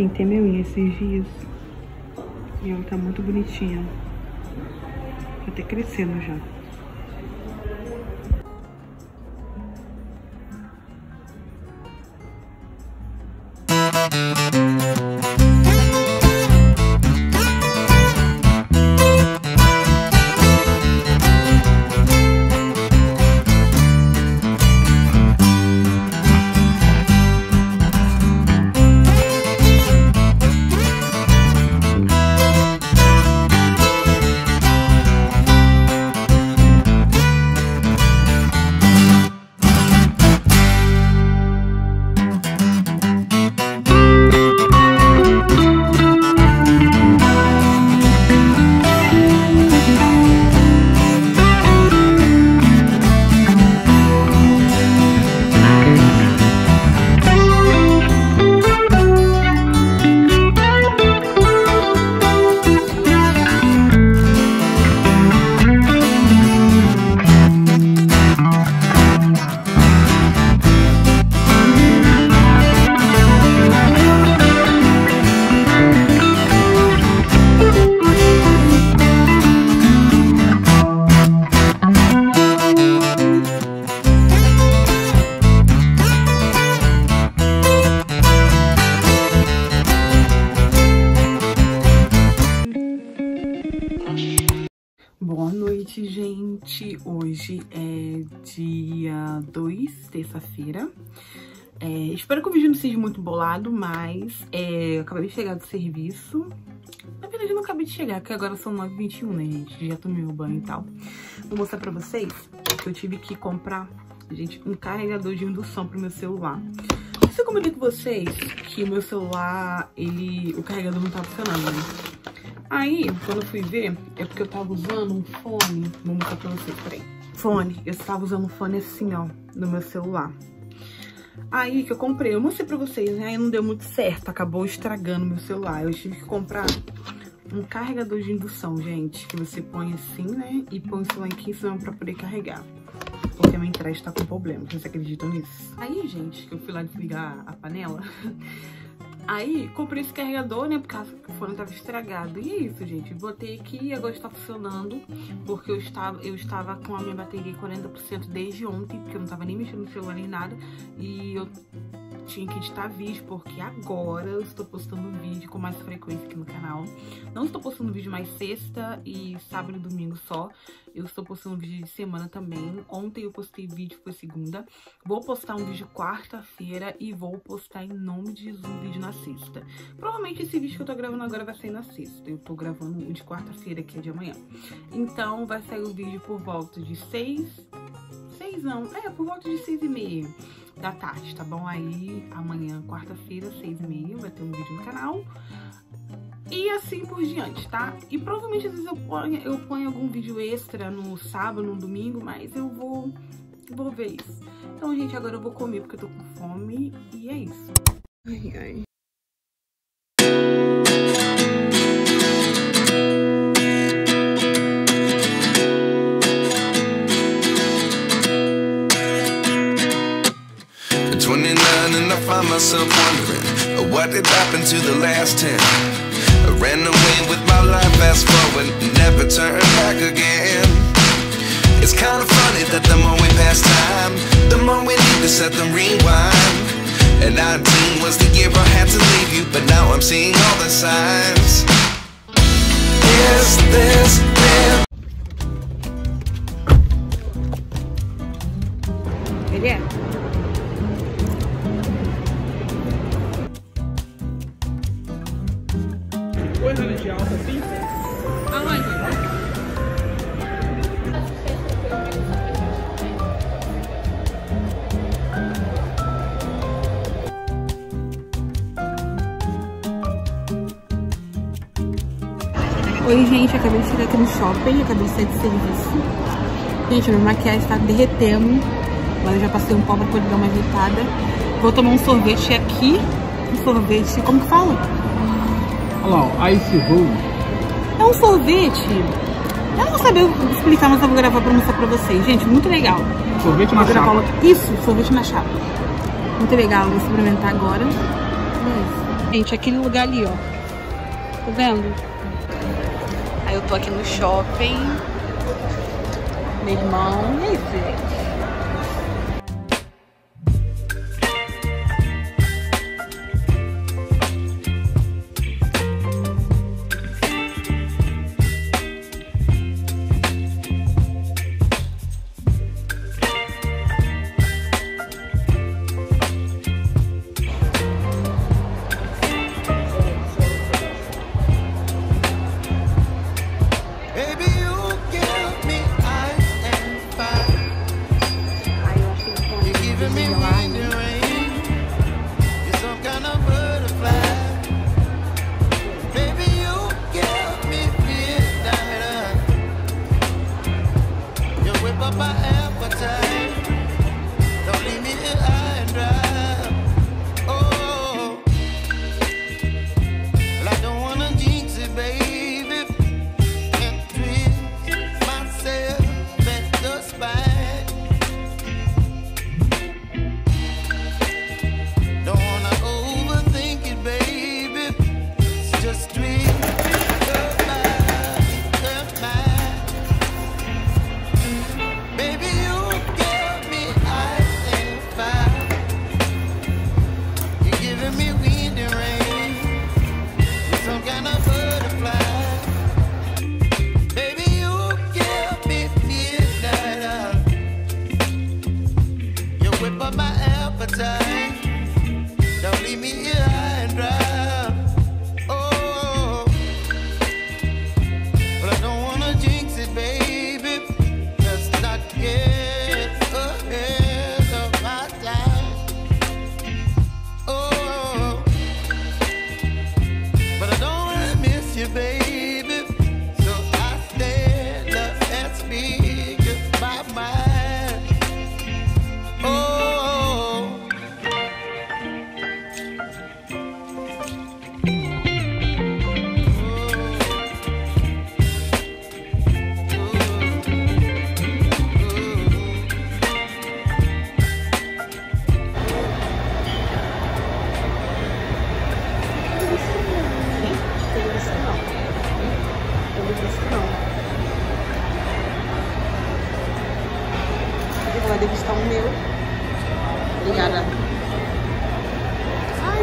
Pintei minha unha esses dias. E ela tá muito bonitinha. Tá até crescendo já. Hoje é dia 2, terça-feira. É, espero que o vídeo não seja muito bolado, mas é, eu acabei de chegar do serviço. Na verdade, eu não acabei de chegar, porque agora são 9h21, né, gente? Já tomei o banho e tal. Vou mostrar pra vocês que eu tive que comprar, gente, um carregador de indução pro meu celular. Eu comentei com vocês que o meu celular, ele, o carregador não tá funcionando, né? Aí, quando eu fui ver, é porque eu tava usando um fone. Vou mostrar pra vocês, peraí. Fone. Eu estava usando um fone assim, ó, no meu celular. Aí que eu comprei, eu mostrei pra vocês, né? Aí não deu muito certo, acabou estragando meu celular. Eu tive que comprar um carregador de indução, gente. Que você põe assim, né? E põe o celular aqui em cima pra poder carregar. Porque a minha entrada tá com problema, vocês acreditam nisso? Aí, gente, que eu fui lá desligar a panela... Aí, comprei esse carregador, né, por causa que o fone tava estragado. E é isso, gente. Botei aqui agora está funcionando, porque eu estava, eu estava com a minha bateria 40% desde ontem, porque eu não tava nem mexendo no celular nem nada. E eu tinha que editar vídeo, porque agora eu estou postando vídeo com mais frequência aqui no canal. Não estou postando vídeo mais sexta e sábado e domingo só. Eu estou postando vídeo de semana também. Ontem eu postei vídeo, foi segunda. Vou postar um vídeo quarta-feira e vou postar em nome de Jesus um vídeo na sexta. Provavelmente esse vídeo que eu tô gravando agora vai sair na sexta. Eu tô gravando o de quarta-feira, que é de amanhã. Então vai sair o vídeo por volta de seis... Seis não, é, por volta de seis e meia da tarde, tá bom? Aí amanhã, quarta-feira, seis e meia, vai ter um vídeo no canal. E assim por diante, tá? E provavelmente às vezes eu ponho, eu ponho algum vídeo extra no sábado, no domingo, mas eu vou, vou ver isso. Então, gente, agora eu vou comer porque eu tô com fome e é isso. Ai, ai. The ten. I ran away with my life, fast forward, never turn back again. It's kind of funny that the more we pass time, the more we need to set the rewind. And 19 was the year I had to leave you, but now I'm seeing all the signs. Is this real? Oi, gente, acabei de chegar aqui no shopping, acabei de sair de serviço. Gente, minha maquiagem está derretendo. Agora eu já passei um pó pra poder dar uma ajeitada. Vou tomar um sorvete aqui. Um sorvete, como que fala? Olha lá, Ice Roll. É um sorvete. Eu não vou saber explicar, mas eu vou gravar pra mostrar pra vocês. Gente, muito legal. Sorvete na chapa. Isso, sorvete na chapa. Muito legal, vou experimentar agora. É. Gente, aquele lugar ali, ó. Tá vendo? Eu tô aqui no shopping. Meu irmão. E aí, gente?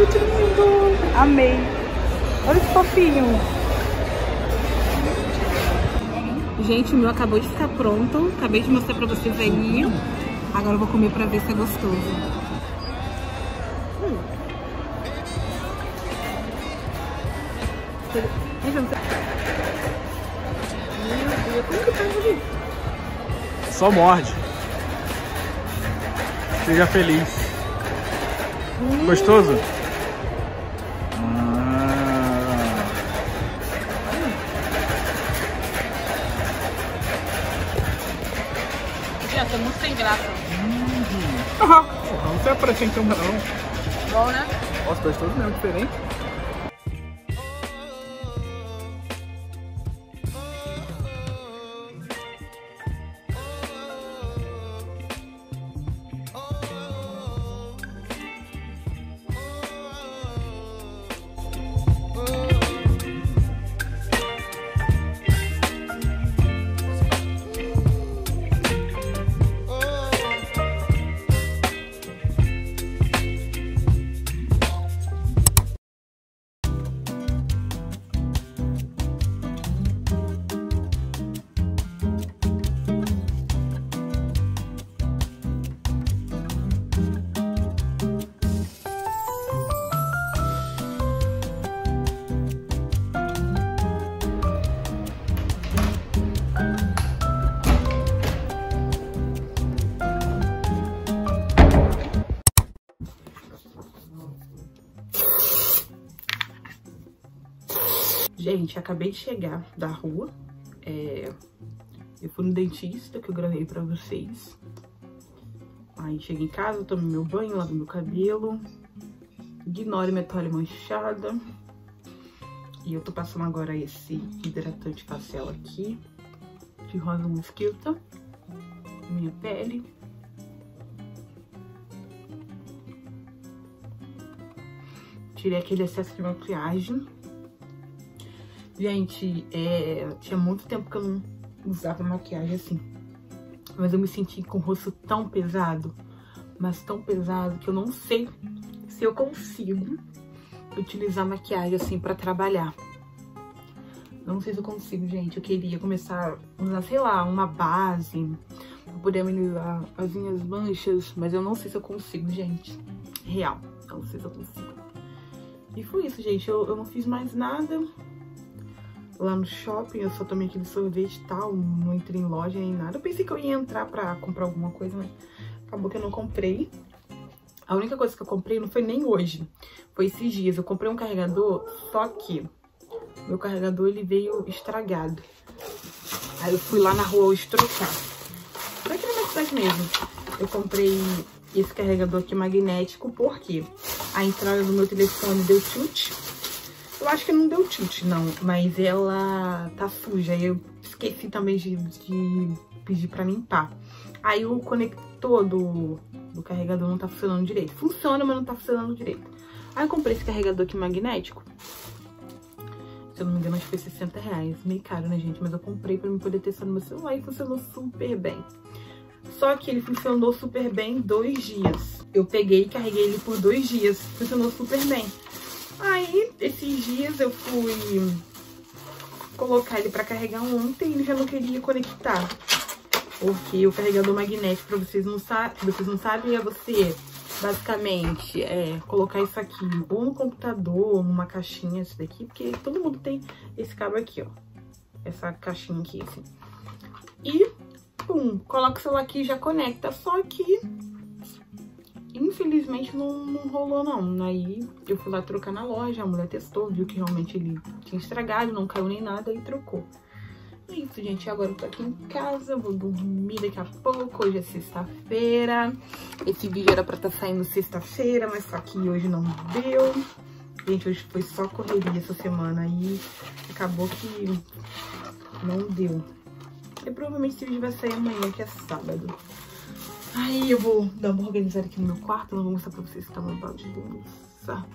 Lindo. Amei. Olha que fofinho. Gente, o meu acabou de ficar pronto. Acabei de mostrar pra vocês aí. Agora eu vou comer pra ver se é gostoso. Hum. Meu Deus, como que tá? Só morde. Seja feliz. Hum. Gostoso? Graça. Uhum. Não se em câmera não. Bom, né? Nossa, gostoso mesmo, diferente. Gente, acabei de chegar da rua. É... Eu fui no dentista, que eu gravei pra vocês. Aí cheguei em casa, tomei meu banho, lavo meu cabelo. Ignore minha toalha manchada. E eu tô passando agora esse hidratante facial aqui. De rosa mosquita. Minha pele. tirei aquele excesso de maquiagem. Gente, é, tinha muito tempo que eu não usava maquiagem assim. Mas eu me senti com o rosto tão pesado, mas tão pesado, que eu não sei se eu consigo utilizar maquiagem assim pra trabalhar. Não sei se eu consigo, gente. Eu queria começar a usar, sei lá, uma base pra poder amenizar as minhas manchas, mas eu não sei se eu consigo, gente. Real, não sei se eu consigo. E foi isso, gente. Eu, eu não fiz mais nada lá no shopping, eu só tomei aquele sorvete e tal, não entrei em loja nem nada. Eu pensei que eu ia entrar pra comprar alguma coisa, mas acabou que eu não comprei. A única coisa que eu comprei não foi nem hoje, foi esses dias. Eu comprei um carregador, só que meu carregador ele veio estragado. Aí eu fui lá na rua hoje trocar. Foi aqui na cidade mesmo. Eu comprei esse carregador aqui magnético, porque a entrada do meu telefone deu tilt. Eu acho que não deu tilt, não, mas ela tá suja. Eu esqueci também de, de pedir pra limpar. Aí o conector do, do carregador não tá funcionando direito. Funciona, mas não tá funcionando direito. Aí eu comprei esse carregador aqui magnético. Se eu não me engano, acho que foi 60 reais. Meio caro, né, gente? Mas eu comprei pra me poder testar no meu celular e funcionou super bem. Só que ele funcionou super bem dois dias. Eu peguei e carreguei ele por dois dias. Funcionou super bem. Aí, esses dias eu fui colocar ele pra carregar ontem e ele já não queria conectar. Porque o carregador magnético, pra vocês não, sa vocês não sabem, é você, basicamente, é, colocar isso aqui ou no computador, ou numa caixinha, esse daqui, porque todo mundo tem esse cabo aqui, ó. Essa caixinha aqui, assim. E, pum, coloca o celular aqui e já conecta. Só que Infelizmente não, não rolou não. Aí eu fui lá trocar na loja, a mulher testou, viu que realmente ele tinha estragado, não caiu nem nada e trocou. É isso, gente. Agora eu tô aqui em casa, vou dormir daqui a pouco. Hoje é sexta-feira. Esse vídeo era pra estar tá saindo sexta-feira, mas só que hoje não deu. Gente, hoje foi só correria essa semana aí. Acabou que não deu. E provavelmente esse vídeo vai sair amanhã, que é sábado. Aí eu vou dar uma organizada aqui no meu quarto. Não vou mostrar pra vocês que tá uma bagunça.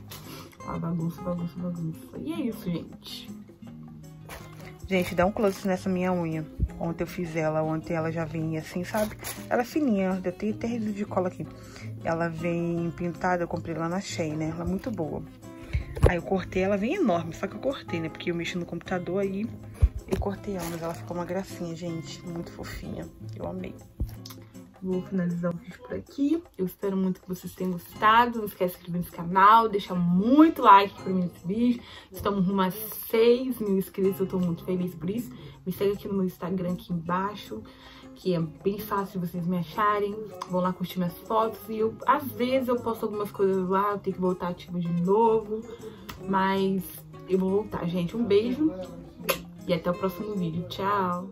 Uma bagunça, bagunça, bagunça. E é isso, gente. Gente, dá um close nessa minha unha. Ontem eu fiz ela, ontem ela já vem assim, sabe? Ela é fininha, eu tenho até resíduo de cola aqui. Ela vem pintada, eu comprei lá na Shein, né? Ela é muito boa. Aí eu cortei, ela vem enorme, só que eu cortei, né? Porque eu mexi no computador aí e cortei ela, mas ela ficou uma gracinha, gente. Muito fofinha. Eu amei vou finalizar o vídeo por aqui. Eu espero muito que vocês tenham gostado. Não esquece de inscrever nesse canal, deixar muito like pra mim nesse vídeo. Estamos rumo a 6 mil inscritos, eu tô muito feliz por isso. Me segue aqui no meu Instagram aqui embaixo, que é bem fácil vocês me acharem. Vão lá curtir minhas fotos e eu, às vezes eu posto algumas coisas lá, eu tenho que voltar ativo de novo. Mas eu vou voltar, gente. Um beijo e até o próximo vídeo. Tchau!